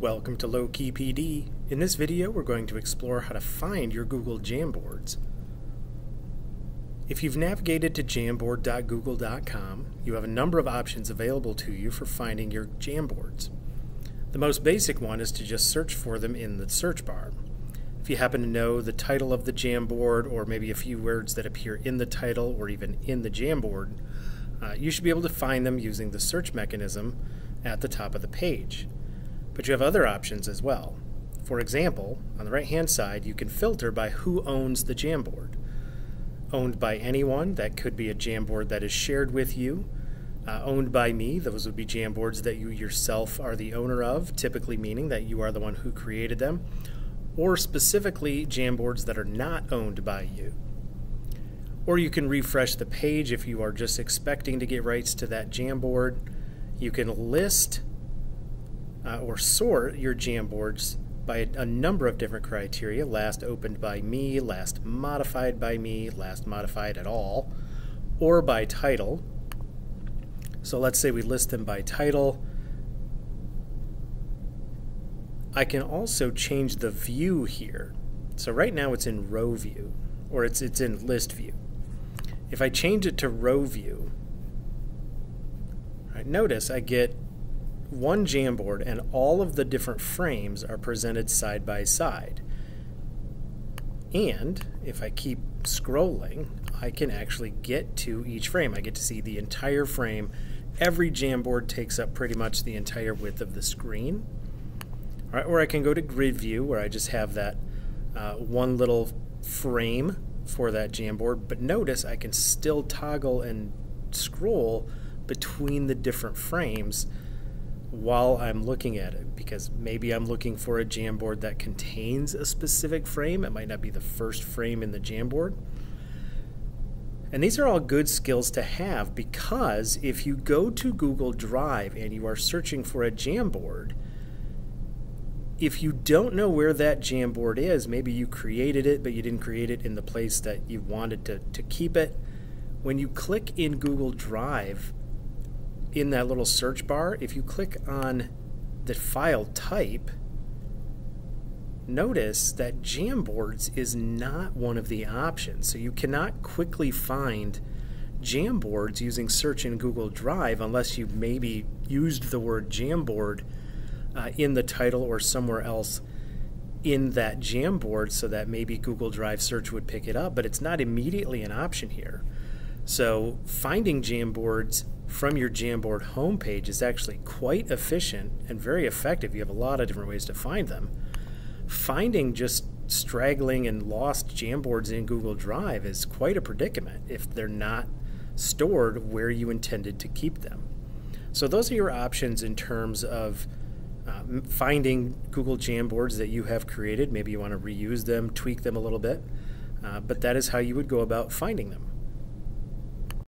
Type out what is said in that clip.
Welcome to Low Key PD. In this video, we're going to explore how to find your Google Jamboards. If you've navigated to jamboard.google.com, you have a number of options available to you for finding your Jamboards. The most basic one is to just search for them in the search bar. If you happen to know the title of the Jamboard or maybe a few words that appear in the title or even in the Jamboard, uh, you should be able to find them using the search mechanism at the top of the page. But you have other options as well. For example, on the right hand side, you can filter by who owns the Jamboard. Owned by anyone, that could be a Jamboard that is shared with you. Uh, owned by me, those would be Jamboards that you yourself are the owner of, typically meaning that you are the one who created them. Or specifically, Jamboards that are not owned by you. Or you can refresh the page if you are just expecting to get rights to that Jamboard. You can list uh, or sort your Jamboards by a, number of different criteria last opened by me, last modified by me, last modified at all, or by title. So let's say we list them by title. I can also change the view here. So right now it's in row view, or it's, it's in list view. If I change it to row view, right, notice I get one Jamboard and all of the different frames are presented side by side. And if I keep scrolling, I can actually get to each frame. I get to see the entire frame. Every Jamboard takes up pretty much the entire width of the screen. All right, or I can go to grid view where I just have that uh, one little frame for that Jamboard. But notice I can still toggle and scroll between the different frames while I'm looking at it because maybe I'm looking for a Jamboard that contains a specific frame. It might not be the first frame in the Jamboard. And these are all good skills to have because if you go to Google Drive and you are searching for a Jamboard, if you don't know where that Jamboard is, maybe you created it, but you didn't create it in the place that you wanted to, to keep it. When you click in Google Drive, in that little search bar, if you click on the file type, notice that Jamboards is not one of the options. So you cannot quickly find Jamboards using search in Google Drive unless you maybe used the word Jamboard uh, in the title or somewhere else in that Jamboard so that maybe Google Drive search would pick it up, but it's not immediately an option here. So finding Jamboards from your Jamboard homepage is actually quite efficient and very effective. You have a lot of different ways to find them. Finding just straggling and lost Jamboards in Google Drive is quite a predicament if they're not stored where you intended to keep them. So those are your options in terms of uh, finding Google Jamboards that you have created. Maybe you want to reuse them, tweak them a little bit, uh, but that is how you would go about finding them.